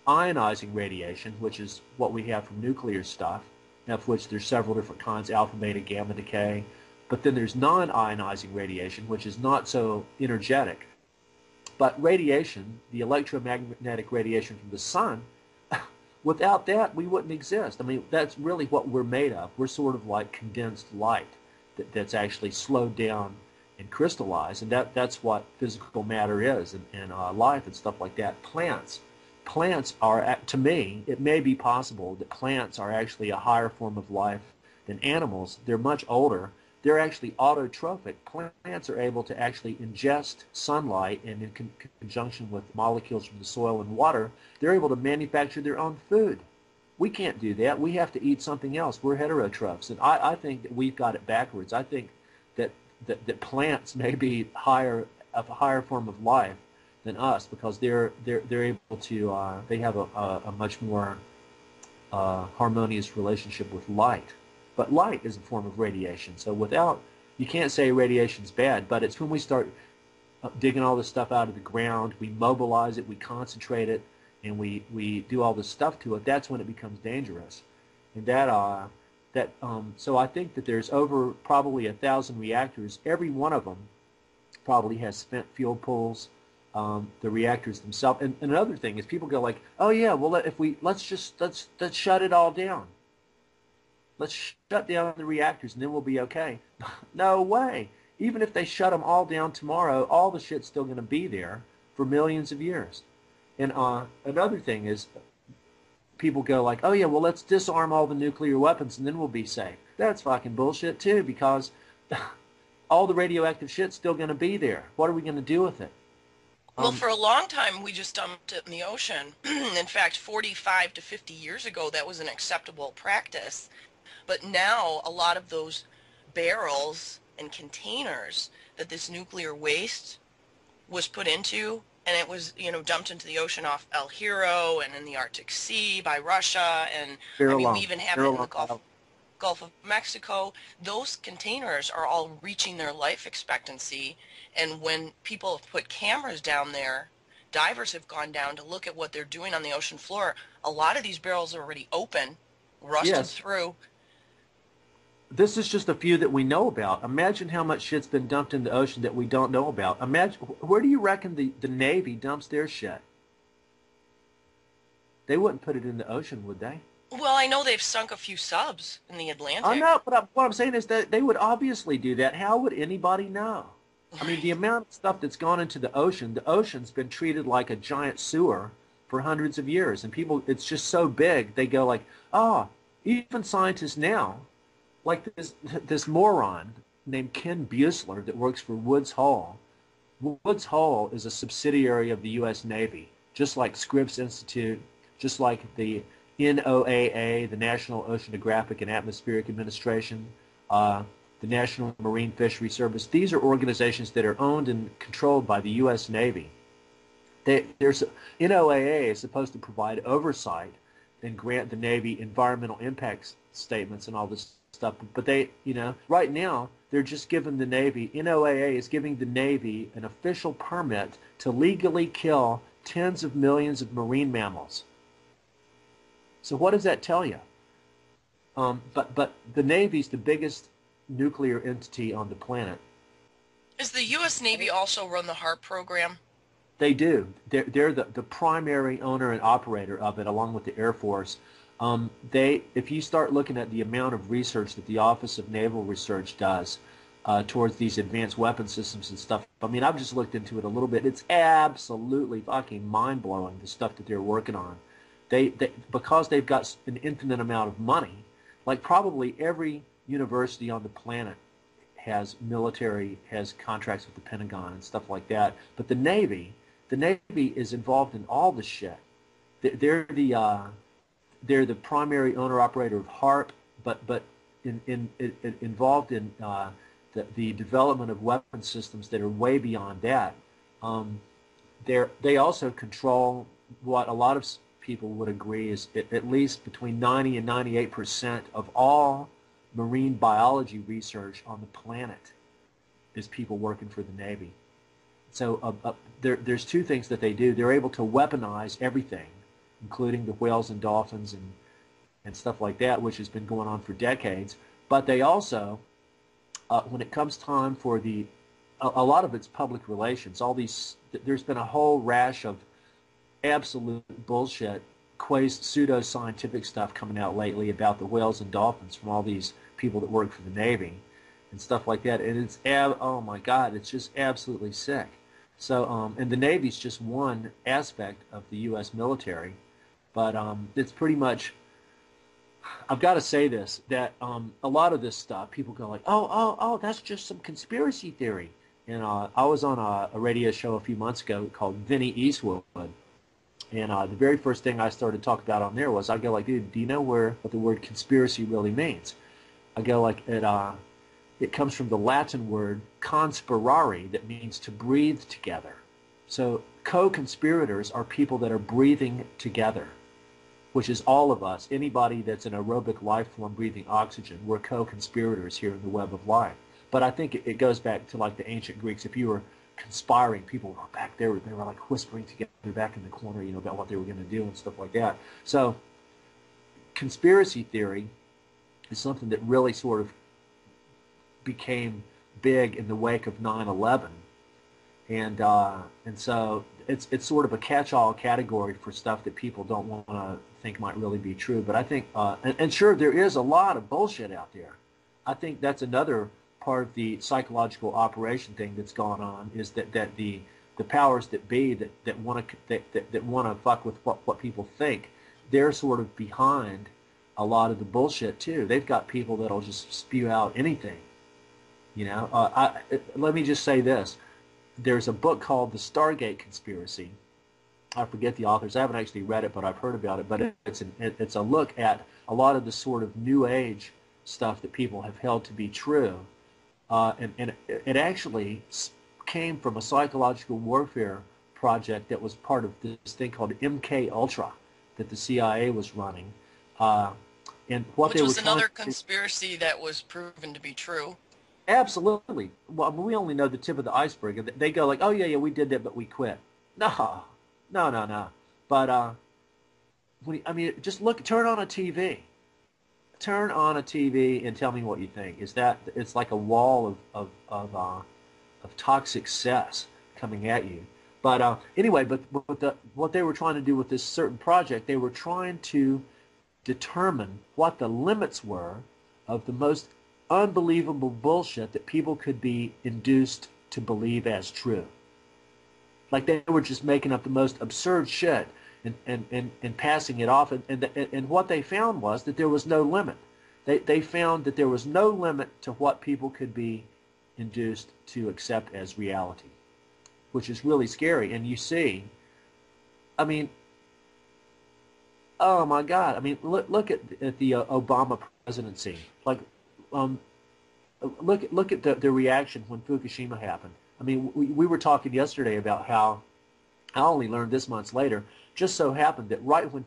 ionizing radiation, which is what we have from nuclear stuff, of which there's several different kinds, alpha, beta, gamma decay. But then there's non-ionizing radiation, which is not so energetic. But radiation, the electromagnetic radiation from the sun, without that, we wouldn't exist. I mean, that's really what we're made of. We're sort of like condensed light that, that's actually slowed down and crystallized. And that, that's what physical matter is and, and uh, life and stuff like that. Plants. Plants are, to me, it may be possible that plants are actually a higher form of life than animals. They're much older they're actually autotrophic. Plants are able to actually ingest sunlight and in con- conjunction with molecules from the soil and water, they're able to manufacture their own food. We can't do that. We have to eat something else. We're heterotrophs. And I, I think that we've got it backwards. I think that, that, that plants may be higher, a higher form of life than us because they're, they're, they're able to, uh, they have a, a, a much more uh, harmonious relationship with light. But light is a form of radiation. So without, you can't say radiation's bad, but it's when we start uh, digging all this stuff out of the ground, we mobilize it, we concentrate it, and we, we do all this stuff to it, that's when it becomes dangerous. And that, uh, that um, so I think that there's over probably a thousand reactors. Every one of them probably has spent fuel pools, um, the reactors themselves. And, and another thing is people go like, oh yeah, well if we let's just let's let's shut it all down. Let's shut down the reactors and then we'll be okay. no way. Even if they shut them all down tomorrow, all the shit's still going to be there for millions of years. And uh, another thing is people go like, oh yeah, well let's disarm all the nuclear weapons and then we'll be safe. That's fucking bullshit too because all the radioactive shit's still going to be there. What are we going to do with it? Well, um, for a long time, we just dumped it in the ocean. in fact, 45 to 50 years ago, that was an acceptable practice. But now a lot of those barrels and containers that this nuclear waste was put into and it was you know dumped into the ocean off El Hierro and in the Arctic Sea by Russia and I mean we even have it in the Gulf Gulf of Mexico. Those containers are all reaching their life expectancy and when people have put cameras down there divers have gone down to look at what they're doing on the ocean floor. A lot of these barrels are already open rusted yes. through this is just a few that we know about. Imagine how much shit's been dumped in the ocean that we don't know about. Imagine where do you reckon the, the Navy dumps their shit? They wouldn't put it in the ocean, would they? Well, I know they've sunk a few subs in the Atlantic. I know, but I, what I'm saying is that they would obviously do that. How would anybody know? I mean, the amount of stuff that's gone into the ocean, the ocean's been treated like a giant sewer for hundreds of years, and people, it's just so big. They go like, oh, even scientists now like this this moron named Ken Buesseler that works for Woods Hole. Woods Hole is a subsidiary of the U.S. Navy, just like Scripps Institute, just like the NOAA, the National Oceanographic and Atmospheric Administration, uh, the National Marine Fishery Service. These are organizations that are owned and controlled by the U.S. Navy. They, there's NOAA is supposed to provide oversight and grant the Navy environmental impact statements and all this stuff. But they, you know, right now they're just giving the Navy, NOAA is giving the Navy an official permit to legally kill tens of millions of marine mammals. So what does that tell you? Um, but but the Navy's the biggest nuclear entity on the planet. Is the U.S. Navy also run the HAARP program? They do. They're, they're the, the primary owner and operator of it, along with the Air Force. Um, they, if you start looking at the amount of research that the Office of Naval Research does uh, towards these advanced weapon systems and stuff, I mean, I've just looked into it a little bit. It's absolutely fucking mind blowing the stuff that they're working on. They, they because they've got an infinite amount of money, like probably every university on the planet has military has contracts with the Pentagon and stuff like that. But the Navy, the Navy is involved in all the shit. They're the uh, they're the primary owner operator of HAARP, but but in, in, in involved in uh, the, the development of weapon systems that are way beyond that. Um, they also control what a lot of people would agree is at, at least between 90 and 98 percent of all marine biology research on the planet is people working for the Navy. So uh, uh, there, there's two things that they do. They're able to weaponize everything, including the whales and dolphins and, and stuff like that, which has been going on for decades. But they also, uh, when it comes time for the, a, a lot of it's public relations. All these, there's been a whole rash of absolute bullshit quasi pseudo-scientific stuff coming out lately about the whales and dolphins from all these people that work for the Navy and stuff like that. And it's, ab- oh my God, it's just absolutely sick. So, um, and the Navy's just one aspect of the U.S. military, but um, it's pretty much, I've got to say this, that um, a lot of this stuff, people go like, oh, oh, oh, that's just some conspiracy theory. And uh, I was on a, a radio show a few months ago called Vinnie Eastwood, and uh, the very first thing I started talking about on there was I go like, dude, do you know where what the word conspiracy really means? I go like it. Uh, it comes from the Latin word conspirare, that means to breathe together. So co-conspirators are people that are breathing together, which is all of us. Anybody that's an aerobic life form breathing oxygen, we're co-conspirators here in the web of life. But I think it, goes back to like the ancient Greeks. If you were conspiring. People were back there. They were like whispering together back in the corner, you know, about what they were going to do and stuff like that. So conspiracy theory is something that really sort of became big in the wake of 9/11, and uh, and so it's it's sort of a catch-all category for stuff that people don't want to think might really be true. But I think, uh, and, and sure, there is a lot of bullshit out there. I think that's another part of the psychological operation thing that's gone on is that, that the the powers that be that, that want to that, that, that want to fuck with what, what people think, they're sort of behind a lot of the bullshit too. They've got people that'll just spew out anything. You know, uh, I, let me just say this: there's a book called The Stargate Conspiracy. I forget the authors. I haven't actually read it, but I've heard about it. But it's an, it's a look at a lot of the sort of new age stuff that people have held to be true uh, and, and it actually came from a psychological warfare project that was part of this thing called MK Ultra that the CIA was running. Uh, and what Which they was another to, conspiracy that was proven to be true. Absolutely. Well, we only know the tip of the iceberg. They go like, "Oh yeah, yeah, we did that, but we quit." No, no, no, no. But uh, when, I mean, just look, turn on a TV turn on a TV and tell me what you think. Is that it's like a wall of of of, uh, of toxic cess coming at you. But uh, anyway, but, but the, what they were trying to do with this certain project, they were trying to determine what the limits were of the most unbelievable bullshit that people could be induced to believe as true. Like they were just making up the most absurd shit and, and, and, and passing it off. And, and, and what they found was that there was no limit. They, they found that there was no limit to what people could be induced to accept as reality, which is really scary. And you see, I mean, oh my God! I mean, look look at at the uh, Obama presidency. Like, um, look look at the the reaction when Fukushima happened. I mean, we, we were talking yesterday about how I only learned this months later just so happened that right when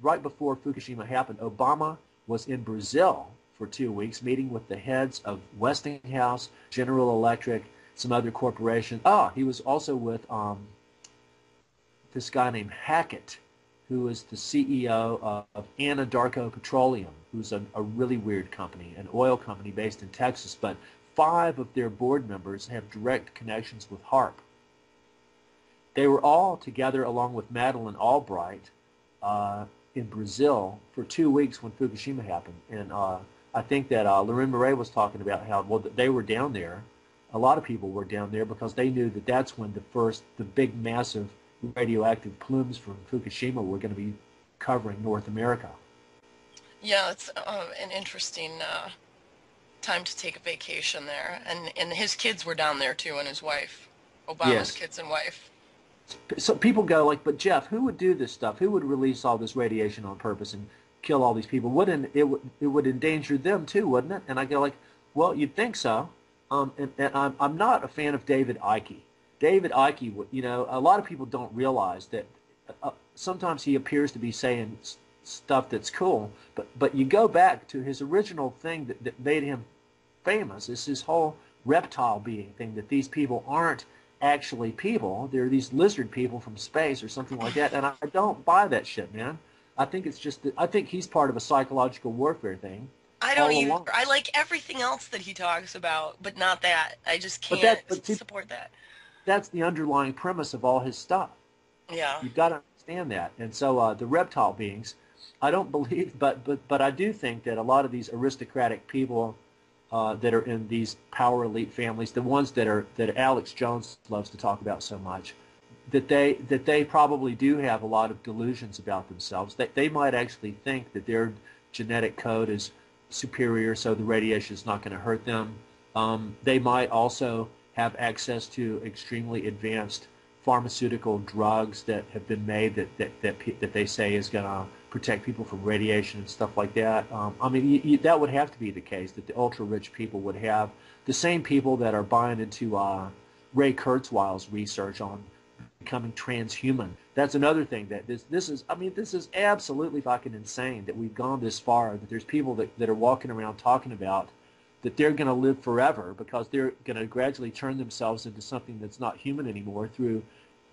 right before Fukushima happened, Obama was in Brazil for two weeks, meeting with the heads of Westinghouse, General Electric, some other corporations. Ah, he was also with um, this guy named Hackett, who is the CEO of, of Anadarko Petroleum, who's a, a really weird company, an oil company based in Texas. But five of their board members have direct connections with HAARP. They were all together along with Madeleine Albright uh, in Brazil for two weeks when Fukushima happened. And uh, I think that uh, Leuren Moret was talking about how, well, they were down there. A lot of people were down there because they knew that that's when the first, the big, massive radioactive plumes from Fukushima were going to be covering North America. Yeah, it's uh, an interesting uh, time to take a vacation there, and and his kids were down there too, and his wife, Obama's Yes. kids and wife. So people go like, but Jeff, who would do this stuff? Who would release all this radiation on purpose and kill all these people? Wouldn't it would it would endanger them too, wouldn't it? And I go like, well, you'd think so. Um, and, and I'm I'm not a fan of David Icke. David Icke, you know, a lot of people don't realize that uh, sometimes he appears to be saying stuff that's cool, but but you go back to his original thing that, that made him famous is his whole reptile being thing that these people aren't actually people. They're these lizard people from space or something like that. And I don't buy that shit, man. I think it's just that I think he's part of a psychological warfare thing. I don't either. along. I like everything else that he talks about, but not that. I just can't that- but support that. That's the underlying premise of all his stuff. Yeah. You've got to understand that. And so uh, the reptile beings, I don't believe, but but but I do think that a lot of these aristocratic people uh, that are in these power elite families, the ones that are that Alex Jones loves to talk about so much, that they that they probably do have a lot of delusions about themselves. They they might actually think that their genetic code is superior, so the radiation is not going to hurt them. Um, they might also have access to extremely advanced pharmaceutical drugs that have been made that that that, that they say is going to protect people from radiation and stuff like that. Um, I mean, you, you, that would have to be the case that the ultra rich people would have the same people that are buying into uh, Ray Kurzweil's research on becoming transhuman. That's another thing that this this is. I mean, this is absolutely fucking insane that we've gone this far. That there's people that, that are walking around talking about that they're going to live forever because they're going to gradually turn themselves into something that's not human anymore through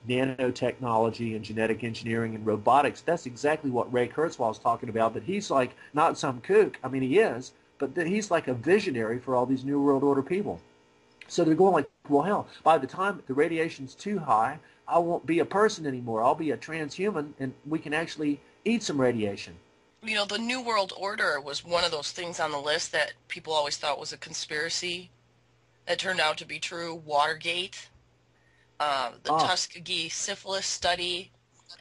nanotechnology and genetic engineering and robotics. That's exactly what Ray Kurzweil is talking about. But he's like not some kook. I mean, he is, but that he's like a visionary for all these New World Order people. So they're going like, well, hell, by the time the radiation's too high, I won't be a person anymore. I'll be a transhuman, and we can actually eat some radiation. You know, the New World Order was one of those things on the list that people always thought was a conspiracy. That turned out to be true. Watergate, uh, the Ah. Tuskegee syphilis study,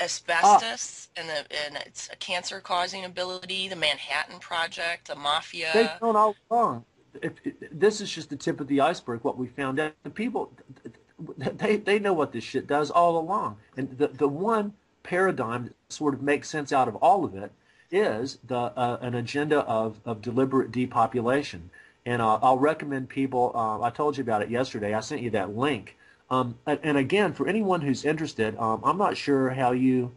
asbestos, and, the, and it's a cancer-causing ability, the Manhattan Project, the mafia. They've known all along. If, if- this is just the tip of the iceberg. What we found out, the people, they they know what this shit does all along. And the the one paradigm that sort of makes sense out of all of it is the uh, an agenda of of deliberate depopulation. And uh, I'll recommend people. Uh, I told you about it yesterday. I sent you that link. Um, and, and again, for anyone who's interested, um, I'm not sure how you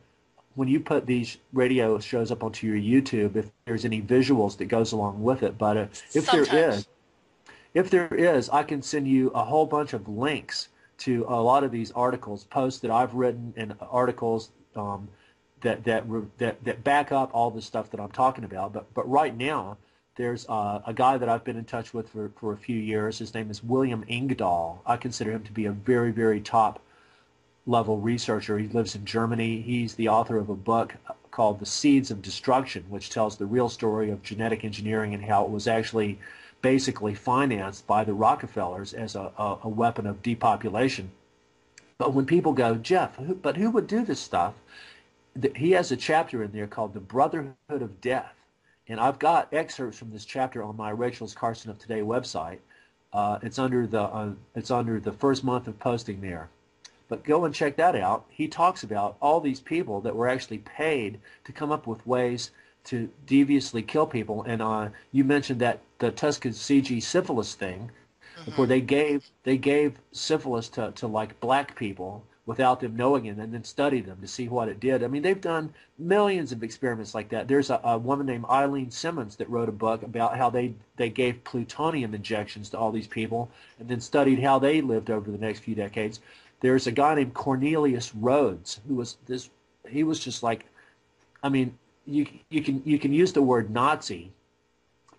when you put these radio shows up onto your YouTube, if there's any visuals that goes along with it, but uh, if there is, if there is, I can send you a whole bunch of links to a lot of these articles, posts that I've written, and articles um, that that that that back up all the stuff that I'm talking about. But but right now, there's uh, a guy that I've been in touch with for for a few years. His name is William Engdahl. I consider him to be a very very top level researcher. He lives in Germany. He's the author of a book called The Seeds of Destruction, which tells the real story of genetic engineering and how it was actually basically financed by the Rockefellers as a, a, a weapon of depopulation. But when people go, Jeff, who, but who would do this stuff? Th- He has a chapter in there called The Brotherhood of Death. And I've got excerpts from this chapter on my Rachel's Carson of Today website. Uh, it's under the uh, it's under the first month of posting there. But go and check that out. He talks about all these people that were actually paid to come up with ways to deviously kill people. And uh, you mentioned that the Tuskegee syphilis thing, where they gave they gave syphilis to, to like black people without them knowing it and then study them to see what it did. I mean, they've done millions of experiments like that. There's a, a, woman named Eileen Simmons that wrote a book about how they, they gave plutonium injections to all these people and then studied how they lived over the next few decades. There's a guy named Cornelius Rhoads who was this, he was just like, I mean, you, you can, you can use the word Nazi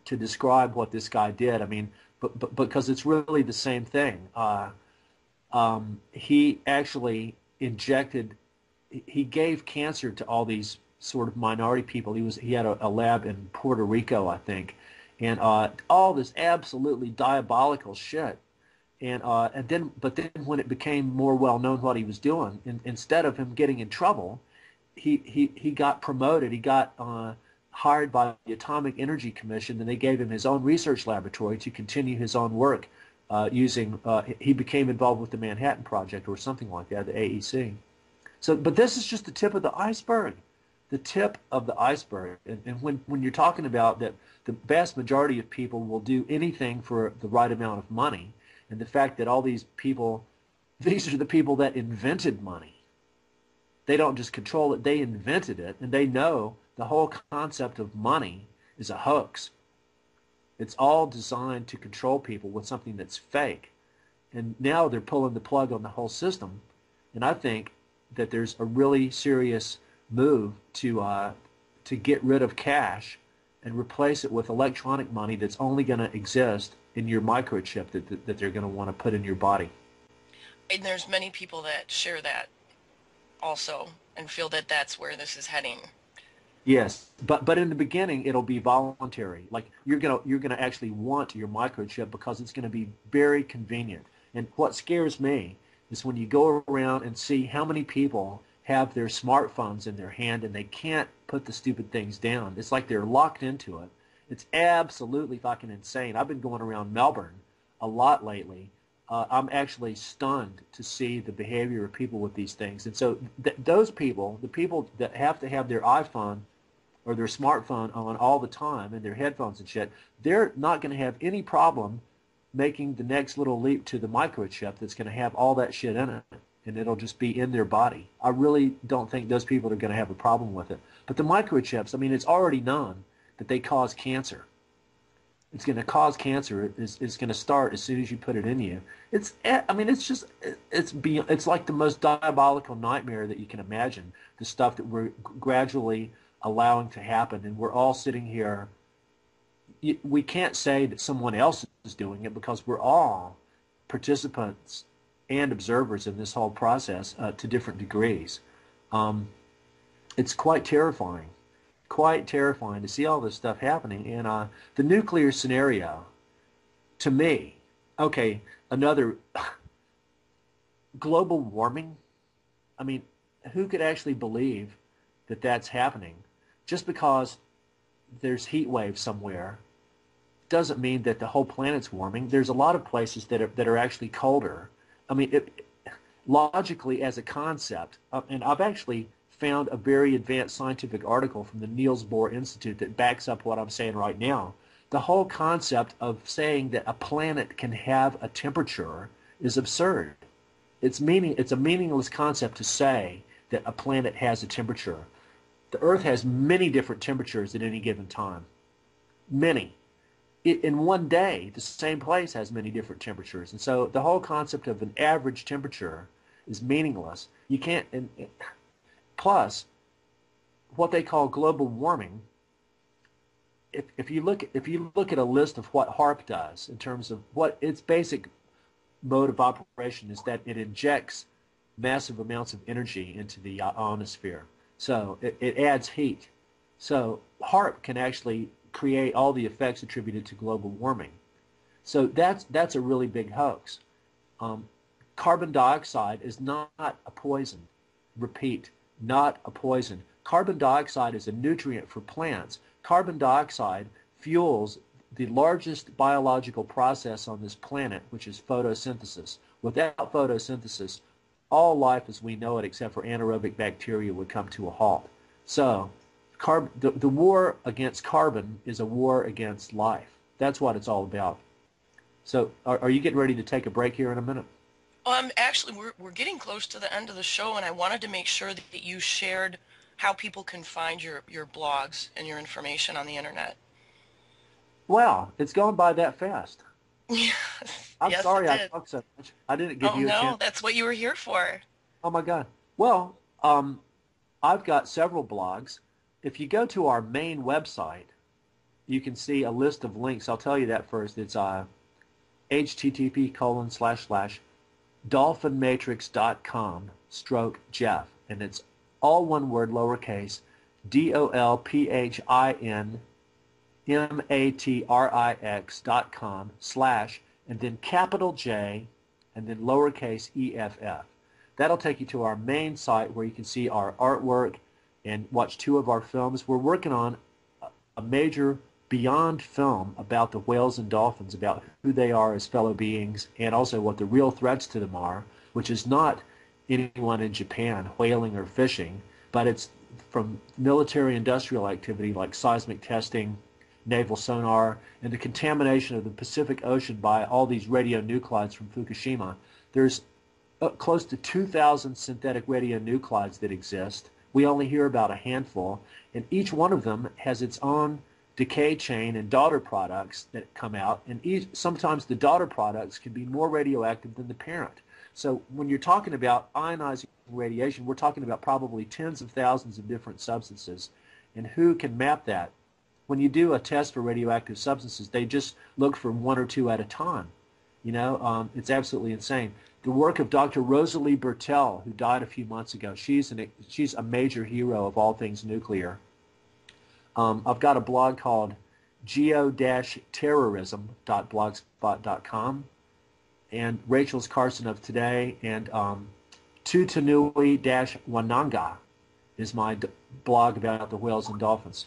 to describe what this guy did. I mean, but, but because it's really the same thing. Uh, um, he actually injected, he gave cancer to all these sort of minority people. He was he had a, a lab in Puerto Rico, I think, and uh, all this absolutely diabolical shit. And uh, and then but then when it became more well known what he was doing, in, instead of him getting in trouble, he he he got promoted. He got uh, hired by the Atomic Energy Commission, and they gave him his own research laboratory to continue his own work uh, using, uh, he became involved with the Manhattan Project or something like that, the AEC. So, but this is just the tip of the iceberg, the tip of the iceberg. And, and when, when you're talking about that the vast majority of people will do anything for the right amount of money, and the fact that all these people, these are the people that invented money. They don't just control it, they invented it, and they know the whole concept of money is a hoax. It's all designed to control people with something that's fake. And now they're pulling the plug on the whole system. And I think that there's a really serious move to uh, to get rid of cash and replace it with electronic money that's only going to exist in your microchip that, that, that they're going to want to put in your body. And there's many people that share that also and feel that that's where this is heading. Yes, but but in the beginning it'll be voluntary. Like you're gonna you're gonna actually want your microchip because it's gonna be very convenient. And what scares me is when you go around and see how many people have their smartphones in their hand and they can't put the stupid things down. It's like they're locked into it. It's absolutely fucking insane. I've been going around Melbourne a lot lately. Uh, I'm actually stunned to see the behavior of people with these things. And so th- those people, the people that have to have their iPhone or their smartphone on all the time and their headphones and shit, they're not going to have any problem making the next little leap to the microchip that's going to have all that shit in it and it'll just be in their body. I really don't think those people are going to have a problem with it. But the microchips, I mean, it's already known that they cause cancer. It's going to cause cancer. It's, it's going to start as soon as you put it in you. It's, I mean, it's just, it's be, it's like the most diabolical nightmare that you can imagine. The stuff that we're gradually allowing to happen. And we're all sitting here. We can't say that someone else is doing it because we're all participants and observers in this whole process uh, to different degrees. Um, it's quite terrifying, quite terrifying to see all this stuff happening. And uh, the nuclear scenario, to me, okay, another global warming. I mean, who could actually believe that that's happening? Just because there's heat waves somewhere doesn't mean that the whole planet's warming. There's a lot of places that are that are actually colder. I mean, it, logically as a concept, uh, and I've actually found a very advanced scientific article from the Niels Bohr Institute that backs up what I'm saying right now. The whole concept of saying that a planet can have a temperature is absurd. It's meaning it's a meaningless concept to say that a planet has a temperature. The Earth has many different temperatures at any given time. Many. in one day, the same place has many different temperatures. And so the whole concept of an average temperature is meaningless. You can't, and, plus, what they call global warming, if, if, you look, if you look at a list of what HAARP does in terms of what its basic mode of operation is that it injects massive amounts of energy into the ionosphere. So it, it adds heat. So HAARP can actually create all the effects attributed to global warming. So that's, that's a really big hoax. Um, carbon dioxide is not a poison. Repeat, not a poison. Carbon dioxide is a nutrient for plants. Carbon dioxide fuels the largest biological process on this planet, which is photosynthesis. Without photosynthesis, all life as we know it, except for anaerobic bacteria, would come to a halt. So carb, the, the war against carbon is a war against life. That's what it's all about. So are, are you getting ready to take a break here in a minute? Um, actually, we're, we're getting close to the end of the show, and I wanted to make sure that you shared how people can find your, your blogs and your information on the internet. Wow, it's gone by that fast. Yes, I'm yes, sorry I talked so much. I didn't give Oh you a no, chance. that's what you were here for. Oh my God. Well, um, I've got several blogs. If you go to our main website, you can see a list of links. I'll tell you that first. It's uh, http colon slash slash dolphinmatrix.com stroke Jeff. And it's all one word, lowercase, D-O-L-P-H-I-N M-A-T-R-I-X dot com slash and then capital J and then lowercase EFF. That'll take you to our main site where you can see our artwork and watch two of our films. We're working on a- major beyond film about the whales and dolphins, about who they are as fellow beings and also what the real threats to them are, which is not anyone in Japan whaling or fishing, but it's from military industrial activity like seismic testing, naval sonar, and the contamination of the Pacific Ocean by all these radionuclides from Fukushima. There's uh, close to 2,000 synthetic radionuclides that exist. We only hear about a handful, and each one of them has its own decay chain and daughter products that come out, and each, sometimes the daughter products can be more radioactive than the parent. So when you're talking about ionizing radiation, we're talking about probably tens of thousands of different substances, and who can map that? When you do a test for radioactive substances, they just look for one or two at a time. You know, um, it's absolutely insane. The work of Dr. Rosalie Bertell, who died a few months ago, she's an she's a major hero of all things nuclear. Um, I've got a blog called geo-terrorism.blogspot.com, and Rachel's Carson of Today, and um, Tutanui-Wananga is my blog about the whales and dolphins.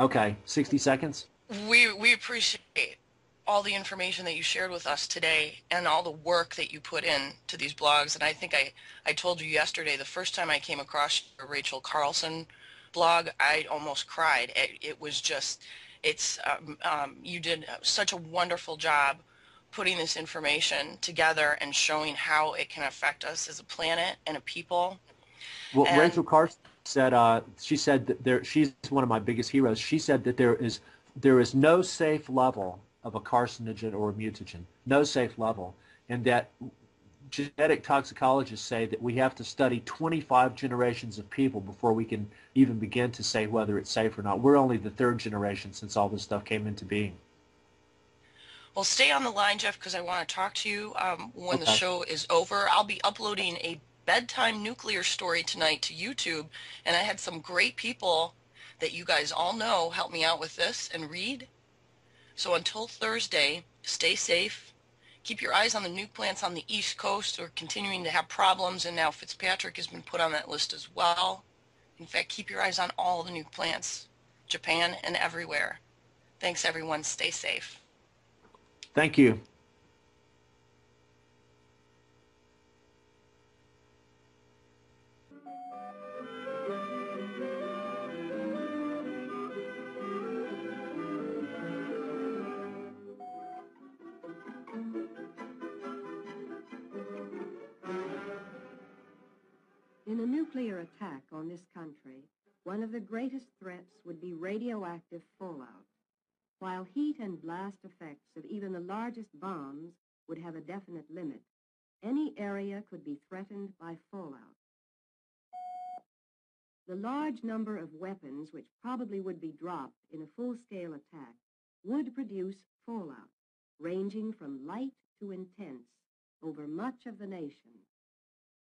Okay, 60 seconds. We we appreciate all the information that you shared with us today and all the work that you put in to these blogs. And I think I, I told you yesterday, the first time I came across your Rachel Carlson blog, I almost cried. It, it was just, it's, um, um, you did such a wonderful job putting this information together and showing how it can affect us as a planet and a people. Well, And- Rachel Carson said uh, she said that there she's one of my biggest heroes. She said that there is there is no safe level of a carcinogen or a mutagen, no safe level, and that genetic toxicologists say that we have to study 25 generations of people before we can even begin to say whether it's safe or not. We're only the third generation since all this stuff came into being. Well, stay on the line, Jeff, because I want to talk to you um, when the show is over. I'll be uploading a bedtime nuclear story tonight to YouTube, and I had some great people that you guys all know help me out with this and read. So until Thursday, stay safe. Keep your eyes on the nuke plants on the East Coast. We're continuing to have problems, and now Fitzpatrick has been put on that list as well. In fact, keep your eyes on all the nuke plants, Japan and everywhere. Thanks, everyone. Stay safe. Thank you. In a nuclear attack on this country, one of the greatest threats would be radioactive fallout. While heat and blast effects of even the largest bombs would have a definite limit, any area could be threatened by fallout. The large number of weapons which probably would be dropped in a full-scale attack would produce fallout, ranging from light to intense over much of the nation.